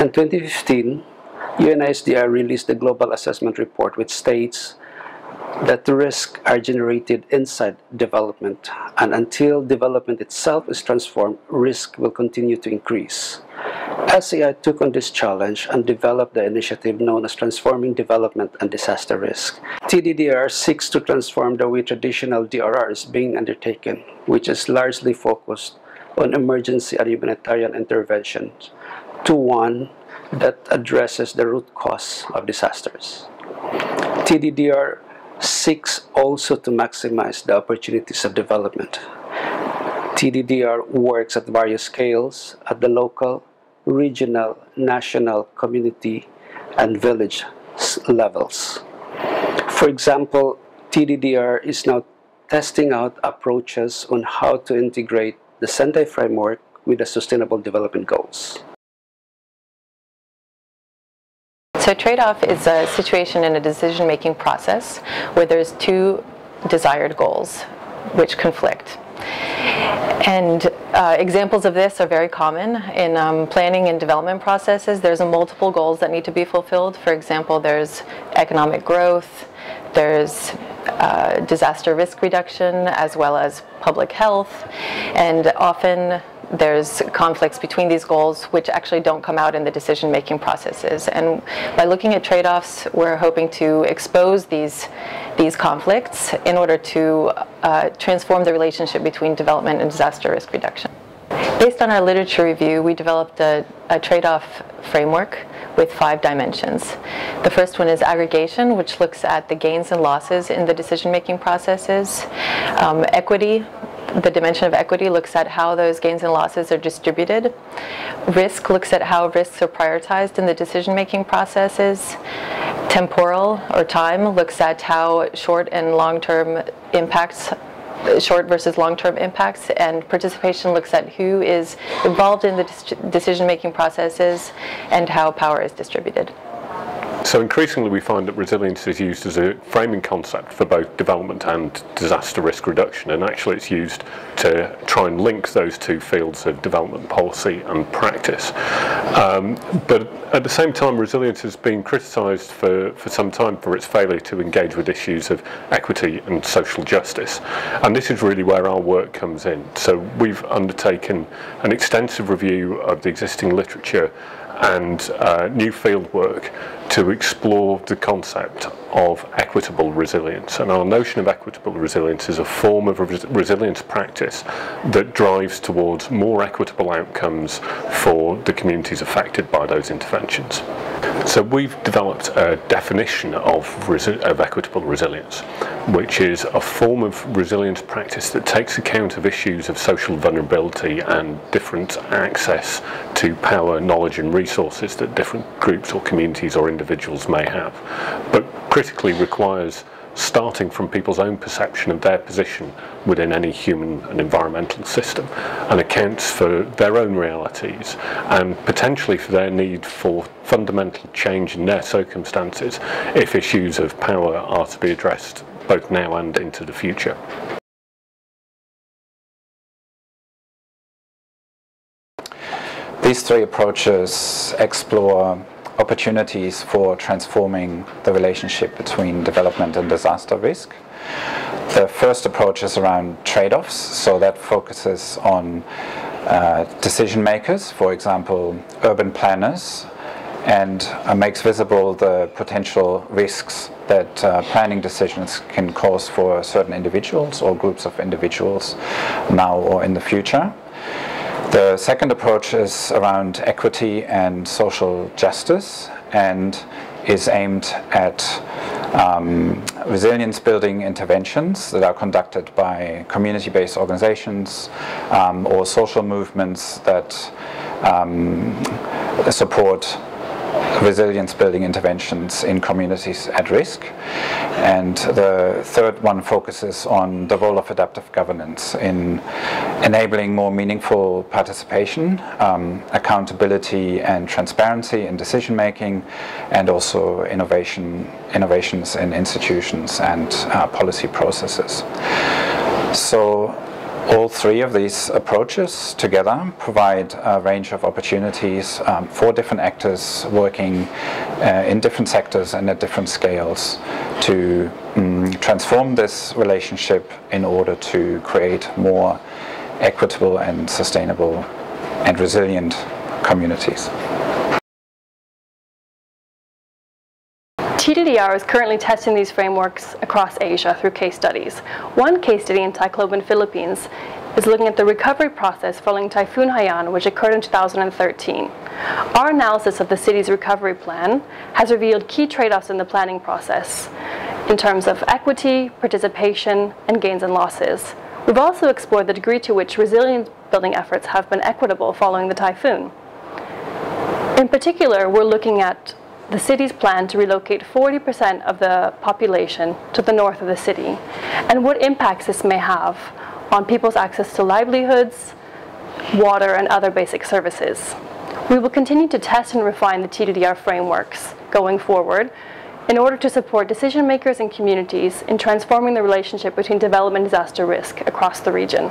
In 2015, UNISDR released the Global Assessment Report, which states that the risks are generated inside development, and until development itself is transformed, risk will continue to increase. SEI took on this challenge and developed the initiative known as Transforming Development and Disaster Risk. TDDR seeks to transform the way traditional DRR is being undertaken, which is largely focused on emergency and humanitarian interventions, to one that addresses the root cause of disasters. TDDR seeks also to maximize the opportunities of development. TDDR works at various scales at the local, regional, national, community, and village levels. For example, TDDR is now testing out approaches on how to integrate the Sendai framework with the Sustainable Development Goals. So trade-off is a situation in a decision-making process where there's two desired goals which conflict. And uh, examples of this are very common in um, planning and development processes. There's multiple goals that need to be fulfilled. For example, there's economic growth, there's uh, disaster risk reduction, as well as public health, and often there's conflicts between these goals which actually don't come out in the decision making processes. And by looking at trade offs, we're hoping to expose these, these conflicts in order to uh, transform the relationship between development and disaster risk reduction. Based on our literature review, we developed a, a trade off framework with five dimensions. The first one is aggregation, which looks at the gains and losses in the decision making processes, um, equity, the dimension of equity looks at how those gains and losses are distributed. Risk looks at how risks are prioritized in the decision-making processes. Temporal or time looks at how short and long-term impacts short versus long-term impacts and participation looks at who is involved in the decision-making processes and how power is distributed. So increasingly we find that resilience is used as a framing concept for both development and disaster risk reduction and actually it's used to try and link those two fields of development policy and practice. Um, but at the same time resilience has been criticised for, for some time for its failure to engage with issues of equity and social justice and this is really where our work comes in. So we've undertaken an extensive review of the existing literature and uh, new field work to explore the concept of equitable resilience. And our notion of equitable resilience is a form of res resilience practice that drives towards more equitable outcomes for the communities affected by those interventions. So we've developed a definition of, of equitable resilience, which is a form of resilience practice that takes account of issues of social vulnerability and different access to power, knowledge and resources that different groups or communities or individuals may have, but critically requires starting from people's own perception of their position within any human and environmental system and accounts for their own realities and potentially for their need for fundamental change in their circumstances if issues of power are to be addressed both now and into the future. These three approaches explore opportunities for transforming the relationship between development and disaster risk. The first approach is around trade-offs, so that focuses on uh, decision makers, for example, urban planners, and uh, makes visible the potential risks that uh, planning decisions can cause for certain individuals or groups of individuals now or in the future. The second approach is around equity and social justice and is aimed at um, resilience building interventions that are conducted by community-based organizations um, or social movements that um, support resilience building interventions in communities at risk. And the third one focuses on the role of adaptive governance in enabling more meaningful participation, um, accountability and transparency in decision making, and also innovation, innovations in institutions and uh, policy processes. So All three of these approaches together provide a range of opportunities um, for different actors working uh, in different sectors and at different scales to um, transform this relationship in order to create more equitable and sustainable and resilient communities. TDDR is currently testing these frameworks across Asia through case studies. One case study in Tacloban, Philippines is looking at the recovery process following Typhoon Haiyan, which occurred in 2013. Our analysis of the city's recovery plan has revealed key trade-offs in the planning process in terms of equity, participation, and gains and losses. We've also explored the degree to which resilience building efforts have been equitable following the typhoon. In particular, we're looking at the city's plan to relocate 40% of the population to the north of the city and what impacts this may have on people's access to livelihoods, water, and other basic services. We will continue to test and refine the TDDR frameworks going forward in order to support decision makers and communities in transforming the relationship between development and disaster risk across the region.